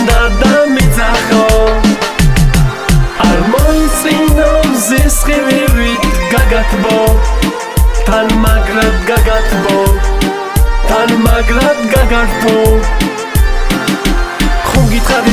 უნდა დამიცახო. არ მოისმინო მზის ხივივით გაგათბო. თან მაგრად გაგათბო. თან მაგრად გაგართო.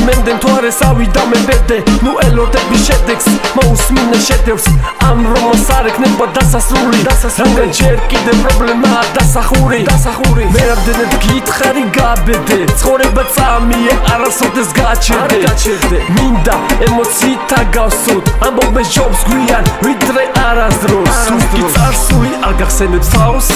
მენდენ თუ არ ესავი და მე ბედე. ნუ ელოდები შედეგს მოусმინე შედევს. ამ რომას არ ეკნება დასასრული. რადგან ჯერ კიდე პრობლემაა დასახური. დასახური. მე რამდენად გითხარი გაბედე. ცხოვრება წამიე არასოდეს გაჩერდე. გაჩერდე. მინდა ემოციითა გავსოთ. ამბობ მე ჯობს გვიან ვიდრე არასდროს. სულ წარსული არ გახსენებს თავს.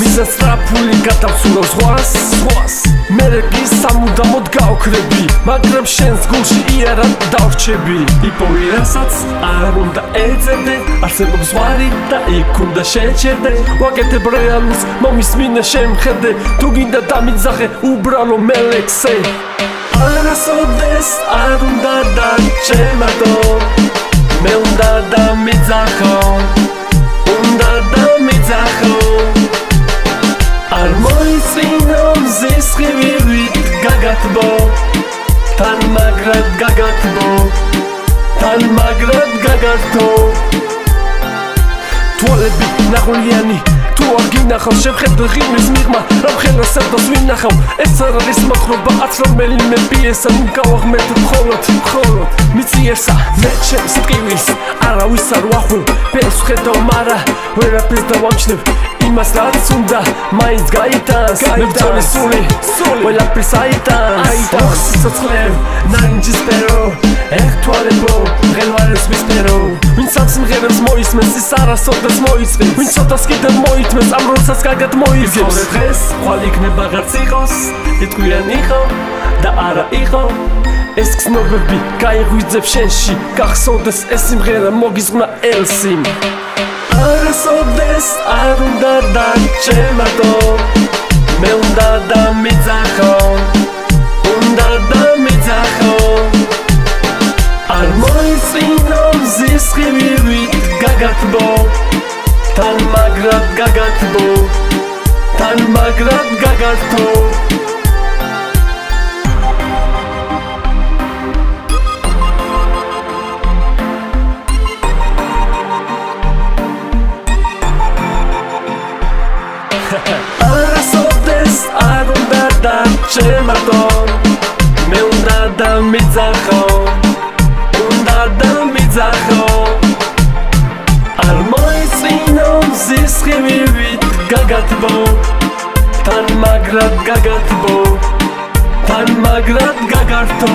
მიზა სტრაფული გადავსულო ზღვას. ზღვას მე რეკი სამუდამოდ გავქრები მაგრამ შენს გულში იარად დავრჩები. იპოვი რასაც არ უნდა ეძებდე არსებობს ვარი და იქ უნდა შეჩერდე. ვაკეთებ რეალურს მომისმინე შემხედე თუ გინდა დამიძახე უბრალო მელექსე. არასოდეს არ უნდა დაჩემატო მე უნდა დამიძახო უნდა დამიძახო. არ ხივივით გაგათბო თან მაგრად გაგათბო თან მაგრად გაგართო თვალები ნახულიანი თუ არ გინახავ შევხედე ღიმის მიღმა რომ ხელა სადოს ვინახავ. ეს არ არის მოხრობა აც რომელიმე პიესა ნუ გავაღმერთ მხოლოდ მხოლოდ მიწიერსა მე ჩემს ტკივილს არავის არ ვახულ ფერს ხედავ მარა ვერაფერს დავამჩნევ იმას რაც უნდა მაინც გაიტანს მე ვწოლი სული ყველაფერს აიტანს. ოხ სიცოცხლე ნაინჯის პერო ეხ თვალებო ღელვარებს ვისპერო ვინც ამ სიმღერებს მოისმენს ის არასოდეს მოიწვევს ვინც ცოტას კიდე მოითმენს ამ როლსაც კარგად მოიგებს. დღეს ხვალ იქნება ღარც იყოს იტყვიან იყო და არა იყო ეს ხსნობები გაიღვიძებ შენში გახსოვდეს ეს სიმღერა მოგიზღნა ელსიმ. არასოდეს არ უნდა დაჩემატო მე უნდა დამიძახო უნდა დამიძახო. არ მოიცინო მზის ხივივით გაგათბო თან მაგრად გაგათბო თან მაგრად გაგათბო დაჩემატო მე უნდა დამიძახო უნდა დამიძახო. არ მოიცინო მზის ხივივით გაგათბო თან მაგრად გაგათბო თან მაგრად გაგართო